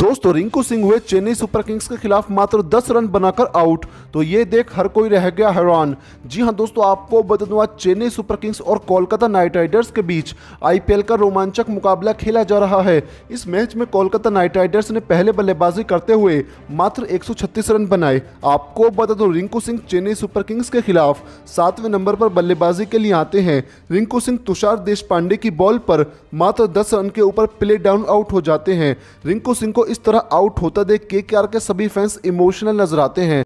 दोस्तों, रिंकू सिंह हुए Chennai super Kings के खिलाफ मात्र 10 रन बनाकर आउट। तो ये देख हर कोई रह गया हैरान। जी हाँ दोस्तों, आपको बता दूँ, आज चेन्नई सुपर किंग्स और कोलकाता नाइट राइडर्स के बीच आईपीएल का रोमांचक मुकाबला खेला जा रहा है। इस मैच में कोलकाता नाइट राइडर्स ने पहले बल्लेबाजी करते हुए मात्र 136 रन बनाए। आपको बता दूँ, रिंकू सिंह चेन्नई सुपर किंग्स के खिलाफ सातवें नंबर पर बल्लेबाजी के लिए आते हैं। रिंकू सिंह तुषार देश की बॉल पर मात्र दस रन के ऊपर प्ले डाउन आउट हो जाते हैं। रिंकू सिंह को इस तरह आउट होता देख के के सभी फैंस इमोशनल नज़र आते हैं।